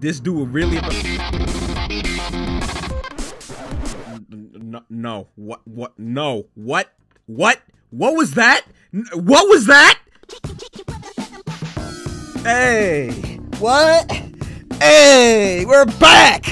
This dude really. No, no, what, what, no, what, what, what was that? What was that? Hey, what? Hey, we're back.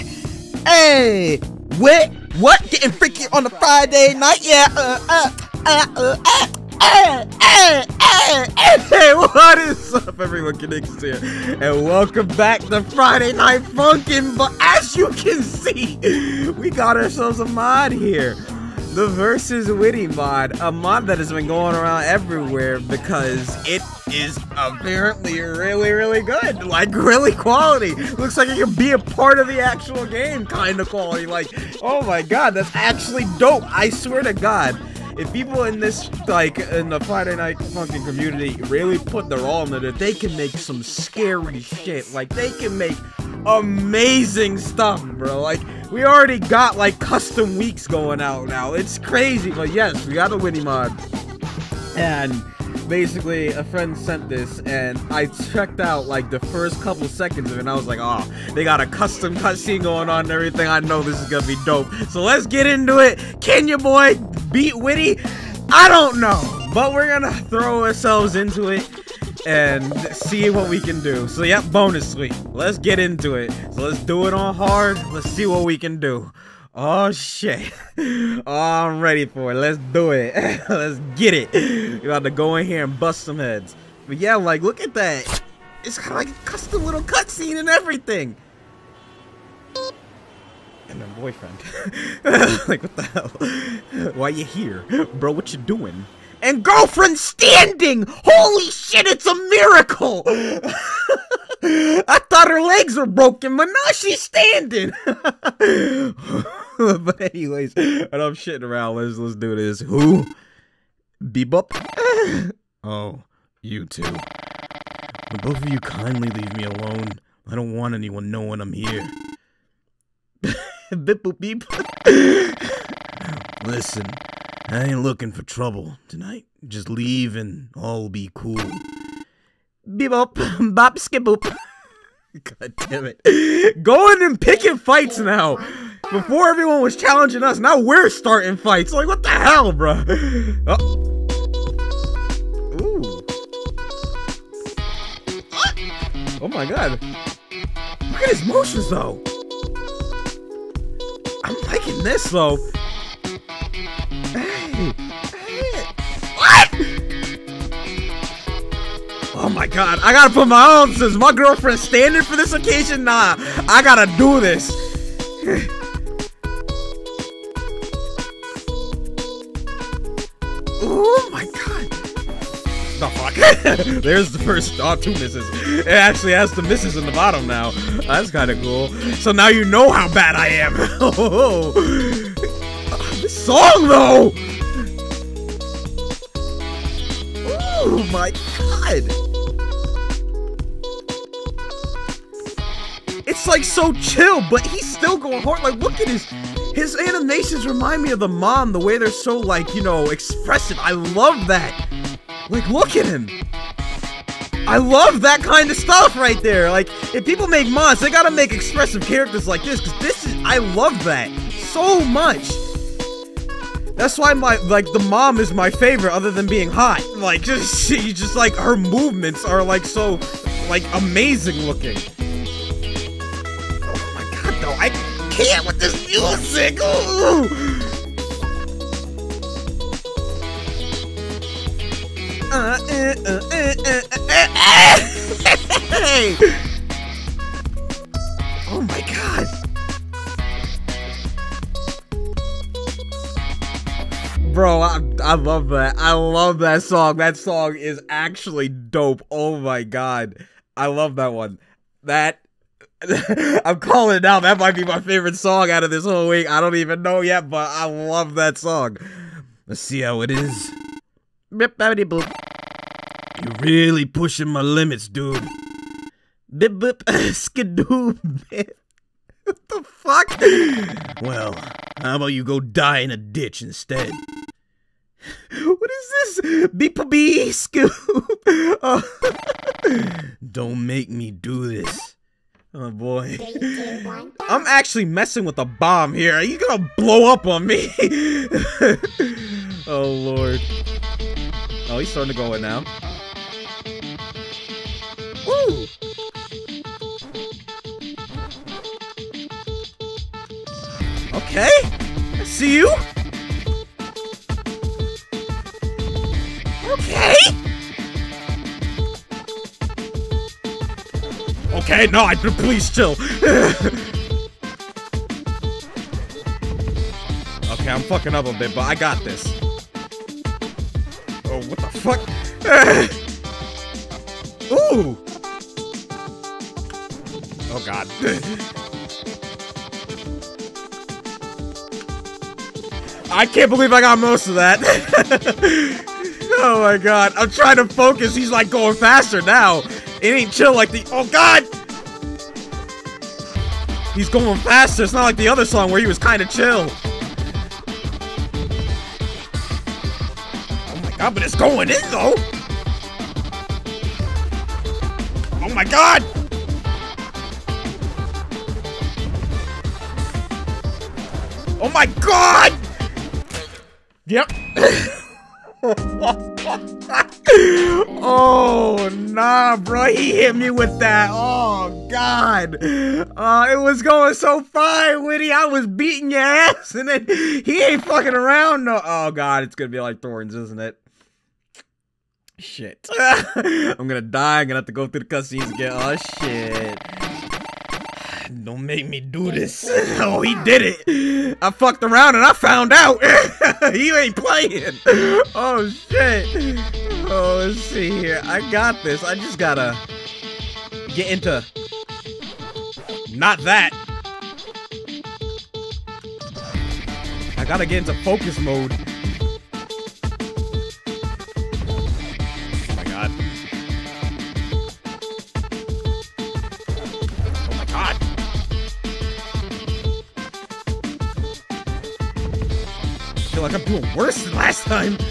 Hey, what? What? Getting freaky on the Friday night? Yeah. Uh, uh, uh, uh, uh. Hey, hey, hey, hey, what is up, everyone? Conixis here, and welcome back to Friday Night Funkin'. But as you can see, we got ourselves a mod here the Versus Whitty mod, a mod that has been going around everywhere because it is apparently really, really good. Like, really quality. Looks like it could be a part of the actual game kind of quality. Like, oh my god, that's actually dope. I swear to god if people in this, like, in the Friday Night Funkin' community really put their all into it, they can make some scary shit. Like, they can make amazing stuff, bro. Like, we already got, like, custom weeks going out now. It's crazy, but yes, we got a Whitty mod. And basically a friend sent this and I checked out like the first couple seconds of it and I was like, oh, they got a custom cutscene going on and everything. I know this is gonna be dope. So let's get into it. Can your boy beat Whitty? I don't know, but we're gonna throw ourselves into it and see what we can do. So yep, bonus suite. Let's get into it. So let's do it on hard. Let's see what we can do. Oh shit. Oh, I'm ready for it. Let's do it. Let's get it. You got to go in here and bust some heads. But yeah, like look at that. It's got like a custom little cutscene and everything. And then boyfriend. like what the hell? Why you here? Bro, what you doing? And girlfriend standing! Holy shit, it's a miracle! I thought her legs were broken, but now she's standing. but anyways, I'm shitting around. Let's let's do this. Who? Bebop? oh, you two. Will both of you kindly leave me alone? I don't want anyone knowing I'm here. beep boop beep. Listen, I ain't looking for trouble tonight. Just leave and all be cool. Bebop, bop, skip boop. God damn it. Going and picking fights now. Before everyone was challenging us, now we're starting fights. Like, what the hell, bro? Oh. Ooh. Oh my god. Look at his motions, though. I'm liking this, though. What? Oh my god, I gotta put my own since my girlfriend's standing for this occasion. Nah, I gotta do this. oh my god. The fuck? There's the first, oh, two misses. It actually has the misses in the bottom now. That's kind of cool. So now you know how bad I am. oh, this song though. My god. It's like so chill, but he's still going hard. Like, look at his his animations remind me of the mom, the way they're so like, you know, expressive. I love that. Like, look at him. I love that kind of stuff right there. Like, if people make mods, they gotta make expressive characters like this, because this is, I love that so much. That's why my, like, the mom is my favorite other than being hot. Like, just, she, just, like, her movements are, like, so, like, amazing looking. Oh my god, though, I can't with this music. Ooh. Uh, uh, uh, hey! Bro, I, I love that. I love that song. That song is actually dope. Oh my god. I love that one. That I'm calling it now. That might be my favorite song out of this whole week. I don't even know yet, but I love that song. Let's see how it is. You're really pushing my limits, dude. Bip bip skidoo What the fuck? Well, how about you go die in a ditch instead? What is this? Beep beep scoop. Oh. Don't make me do this. Oh boy. I'm actually messing with a bomb here. Are you gonna blow up on me? oh lord. Oh, he's starting to go in now. Woo! Okay. I see you. Okay. Okay, no, I please chill. okay, I'm fucking up a bit, but I got this. Oh, what the fuck? Ooh. Oh god. I can't believe I got most of that. oh my god. I'm trying to focus. He's like going faster now. It ain't chill like the- Oh god! He's going faster. It's not like the other song where he was kind of chill. Oh my god, but it's going in though! Oh my god! Oh my god! Yep. oh nah, bro. He hit me with that. Oh god. Uh, it was going so fine, Whitty. I was beating your ass, and then he ain't fucking around. No. Oh god, it's gonna be like Thorns, isn't it? Shit. I'm gonna die. I'm gonna have to go through the cutscenes again. Oh shit. Don't make me do this. oh, he did it. I fucked around and I found out. he ain't playing. Oh, shit. Oh, let's see here. I got this. I just gotta get into... Not that. I gotta get into focus mode. Like I'm doing worse than last time.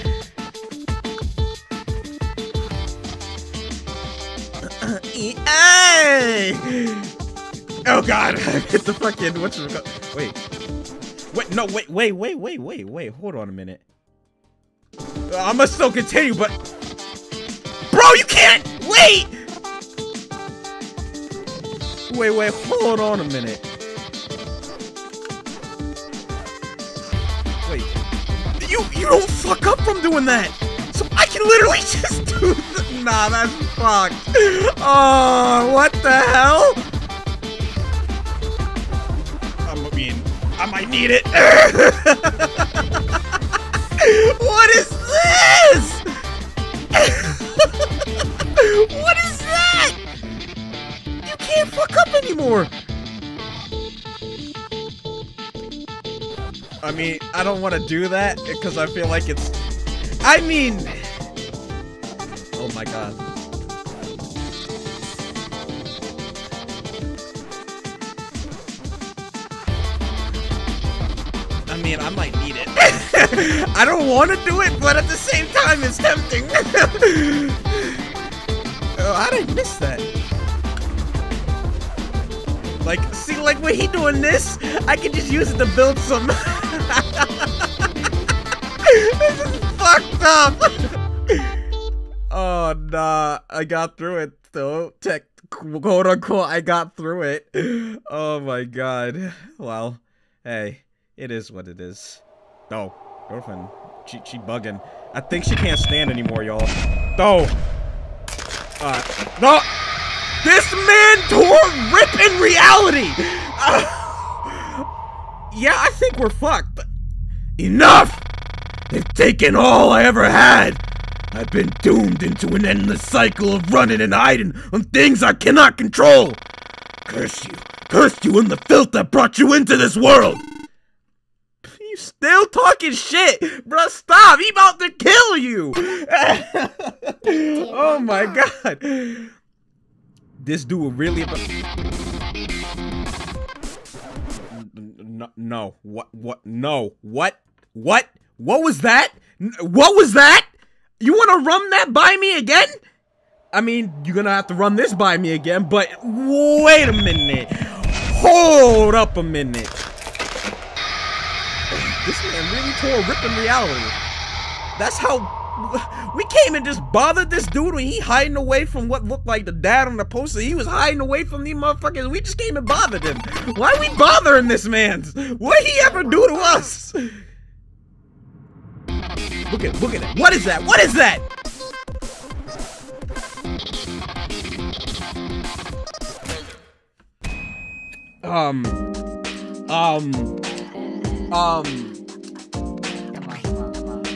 Oh god, I hit the fucking what's called? Wait. Wait, no, wait, wait, wait, wait, wait, wait, hold on a minute. Uh, I must still continue, but Bro, you can't wait! Wait, wait, hold on a minute. You don't fuck up from doing that! So I can literally just do th Nah, that's fucked. Oh, what the hell? I mean, I might need it. what is this? what is that? You can't fuck up anymore. I mean, I don't want to do that because I feel like it's. I mean. Oh my god. I mean, I might need it. I don't want to do it, but at the same time, it's tempting. oh, I didn't miss that. Like, see, like when he doing this, I can just use it to build some. this is fucked up. oh nah, I got through it though. Tech, quote unquote, I got through it. Oh my god. Well, hey, it is what it is. Oh, girlfriend, she she bugging. I think she can't stand anymore, y'all. Oh. Uh, no. This man tore rip in reality! Uh, yeah, I think we're fucked. Enough! They've taken all I ever had! I've been doomed into an endless cycle of running and hiding on things I cannot control! Curse you! Curse you and the filth that brought you into this world! You still talking shit! Bruh, stop! He about to kill you! oh my god! this dude really about no, no what what no what what what was that what was that you want to run that by me again I mean, you're gonna have to run this by me again, but wait a minute. Hold up a minute. This man really tore a rip in reality. That's how we came and just bothered this dude when he hiding away from what looked like the dad on the poster. He was hiding away from these motherfuckers. We just came and bothered him. Why we bothering this man? What did he ever do to us? Look at look at it. What is that? What is that? Um um um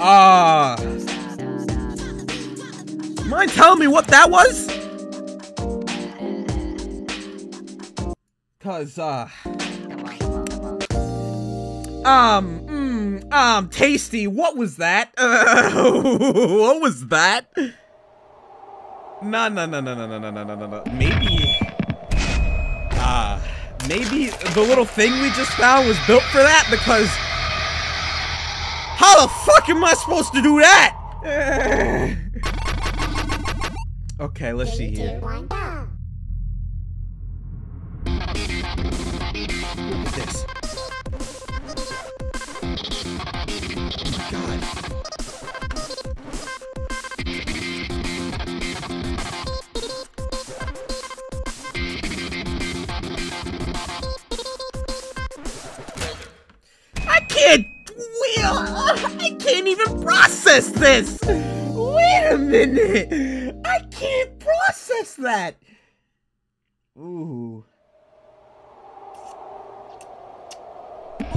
Ah uh, Mind telling me what that was? Cause, uh... Um, mm, um, tasty, what was that? Uh, what was that? No, no, no, no, no, no, no, no, no, no, Maybe... Uh, maybe the little thing we just found was built for that because... How the fuck am I supposed to do that? Okay, let's see here. Look at this. I can't. I can't even process this. Wait a minute! I can't process that! Ooh.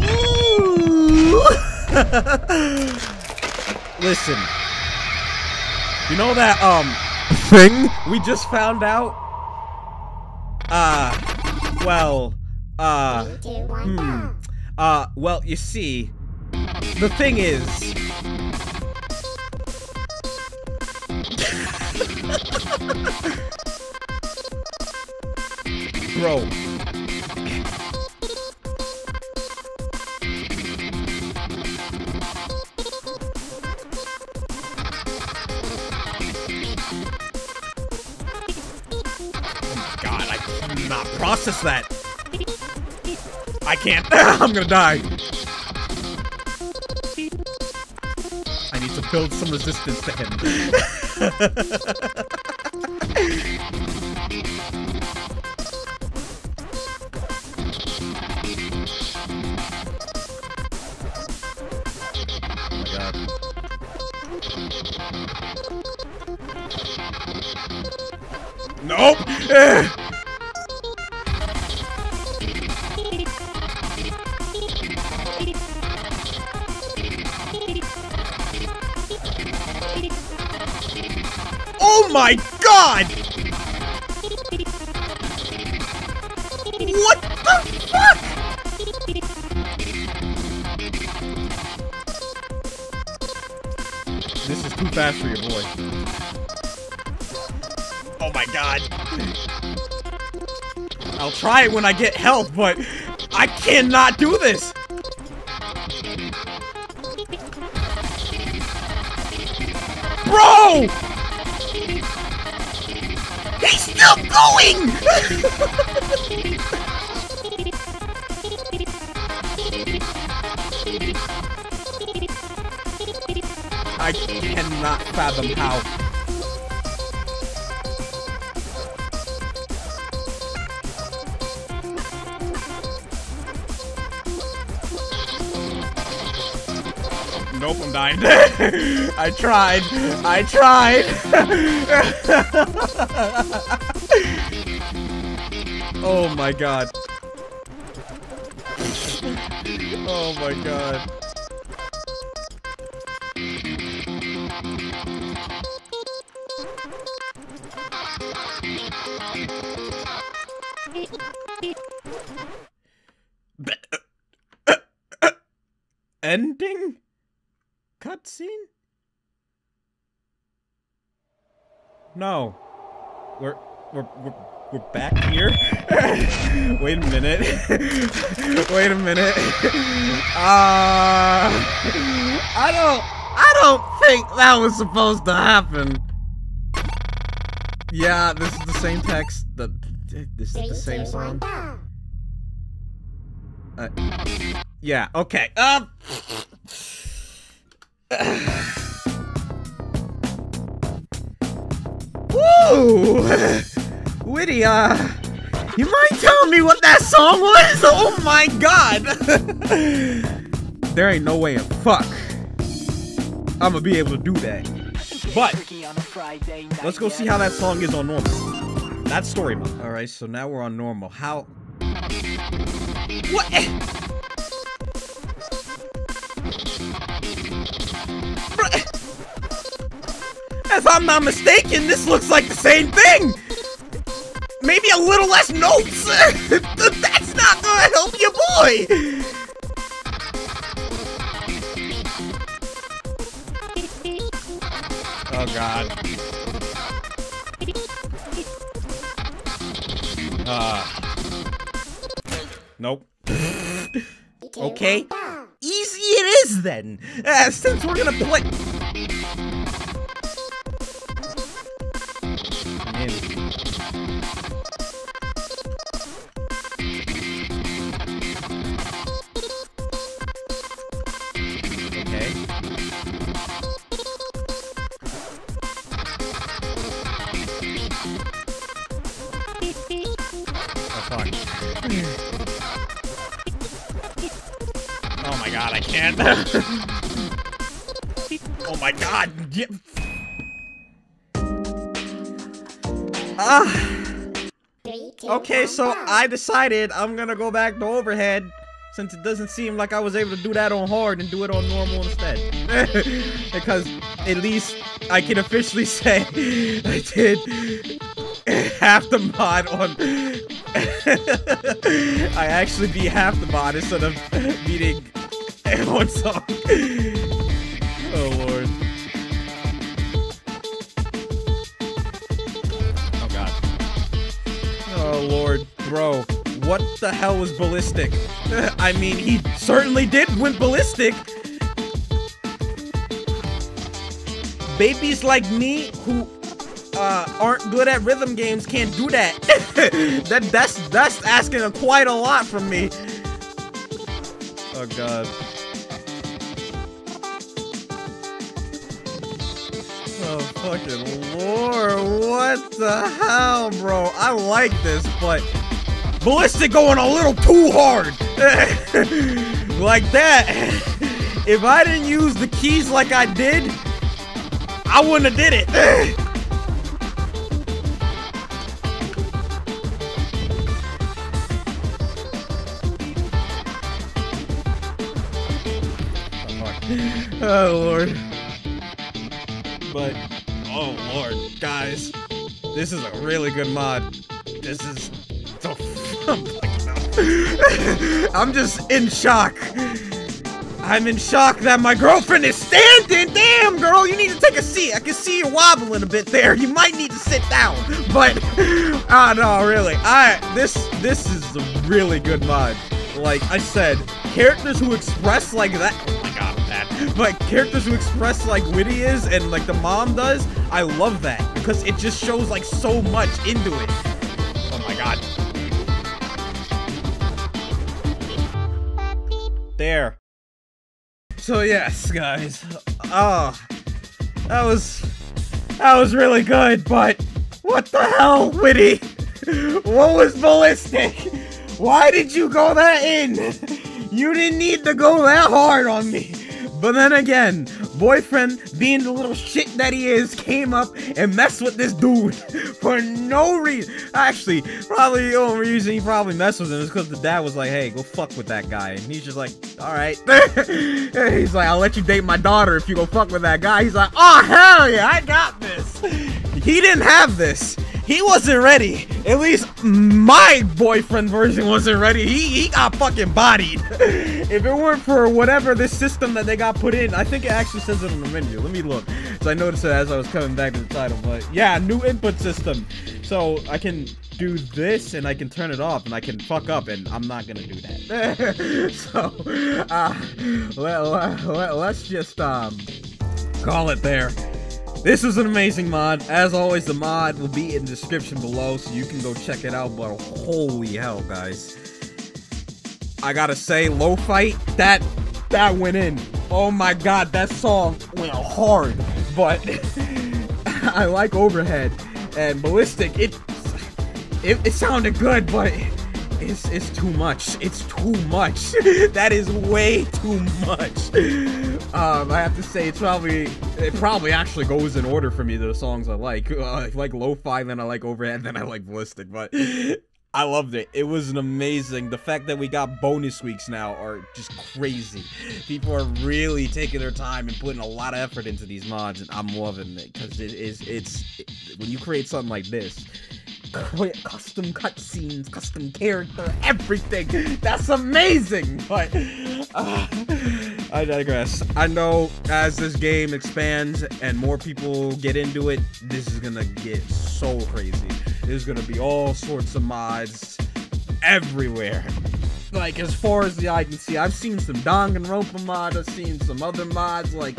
Ooh! Listen. You know that, um, thing we just found out? Uh, well, uh, hmm. Uh, well, you see, the thing is, Bro. God, I cannot process that. I can't. I'm gonna die. I need to build some resistance to him. Nope! Eh. Oh my god! Fast for your boy. Oh my god. I'll try it when I get health, but I cannot do this! Bro! He's still going! I cannot fathom how. Nope, I'm dying. I tried. I tried. oh my god. Oh my god. No. We're we're we're, we're back here. Wait a minute. Wait a minute. Uh I don't I don't think that was supposed to happen. Yeah, this is the same text. The this is the same song. Uh, yeah. Okay. Um. Uh, you mind telling me what that song was? Oh my god! there ain't no way in fuck I'm gonna be able to do that. But let's go see how that song is on normal. That's story mode. All right, so now we're on normal. How? What? If I'm not mistaken, this looks like the same thing! Maybe a little less notes! That's not gonna help you, boy! Oh god. Uh. Nope. okay. Easy it is then! Uh, since we're gonna play- god, I can't. oh my god. Ah. Okay, so I decided I'm gonna go back to overhead since it doesn't seem like I was able to do that on hard and do it on normal instead. because at least I can officially say I did half the mod on. I actually beat half the mod instead of beating one song. oh lord. Oh god. Oh lord, bro. What the hell was ballistic? I mean, he certainly did went ballistic. Babies like me who uh, aren't good at rhythm games can't do that. that that's that's asking quite a lot from me. Oh god. Fucking lord, what the hell, bro? I like this, but ballistic going a little too hard. like that. If I didn't use the keys like I did, I wouldn't have did it. oh lord. But oh lord, guys, this is a really good mod. This is so. I'm just in shock. I'm in shock that my girlfriend is standing. Damn, girl, you need to take a seat. I can see you wobbling a bit there. You might need to sit down. But, ah, oh, no, really. I this this is a really good mod. Like I said, characters who express like that. But characters who express like Whitty is and like the mom does. I love that because it just shows like so much into it. Oh my god. There. So yes, guys. Oh, that was that was really good, but what the hell, Whitty? What was ballistic? Why did you go that in? You didn't need to go that hard on me. But then again, boyfriend, being the little shit that he is, came up and messed with this dude for no reason. Actually, probably the only reason he probably messed with him is because the dad was like, hey, go fuck with that guy. And he's just like, alright. he's like, I'll let you date my daughter if you go fuck with that guy. He's like, oh, hell yeah, I got this. He didn't have this. He wasn't ready. At least my boyfriend version wasn't ready. He, he got fucking bodied. if it weren't for whatever this system that they got put in, I think it actually says it on the menu. Let me look. So I noticed it as I was coming back to the title. But yeah, new input system. So I can do this and I can turn it off and I can fuck up and I'm not gonna do that. so uh, let, let, let's just um call it there. This was an amazing mod. As always, the mod will be in the description below, so you can go check it out. But holy hell, guys. I gotta say, Lo-Fight, that that went in. Oh my god, that song went hard. But I like Overhead and Ballistic. It, it it sounded good, but it's it's too much. It's too much. that is way too much. Um, I have to say it's probably it probably actually goes in order for me the songs I like. Uh, I like lo-fi, then I like overhead, then I like ballistic. But I loved it. It was an amazing. The fact that we got bonus weeks now are just crazy. People are really taking their time and putting a lot of effort into these mods, and I'm loving it because it is. It's it, when you create something like this custom cutscenes, custom character, everything. That's amazing. But uh, I digress. I know as this game expands and more people get into it, this is gonna get so crazy. There's gonna be all sorts of mods everywhere. Like as far as the eye can see, I've seen some Danganronpa mod. I've seen some other mods. Like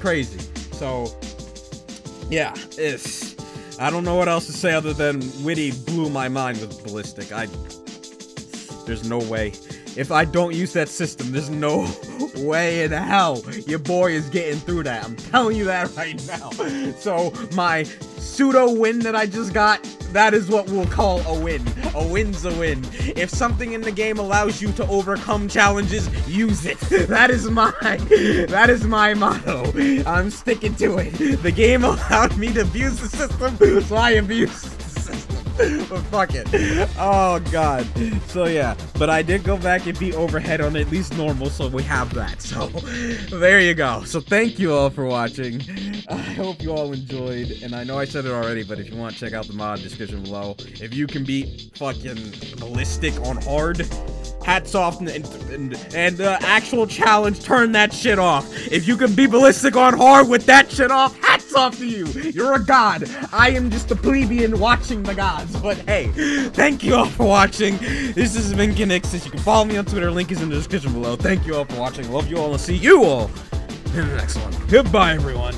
crazy. So yeah, it's I don't know what else to say other than Whitty blew my mind with Ballistic. I... There's no way. If I don't use that system, there's no way in hell your boy is getting through that. I'm telling you that right now. So, my pseudo win that I just got, that is what we'll call a win. A win's a win. If something in the game allows you to overcome challenges, use it. That is my that is my motto. I'm sticking to it. The game allowed me to abuse the system, so I abuse but fuck it. Oh god. So yeah, but I did go back and beat overhead on at least normal, so we have that. So there you go. So thank you all for watching. I hope you all enjoyed, and I know I said it already, but if you want, to check out the mod description below. If you can beat fucking ballistic on hard, hats off and and, and the uh, actual challenge turn that shit off if you can be ballistic on hard with that shit off hats off to you you're a god i am just a plebeian watching the but hey thank you all for watching. This has been Conixis. you can follow me on twitter link is in the description below. Thank you all for watching. Love you all and see you all in the next one. Goodbye everyone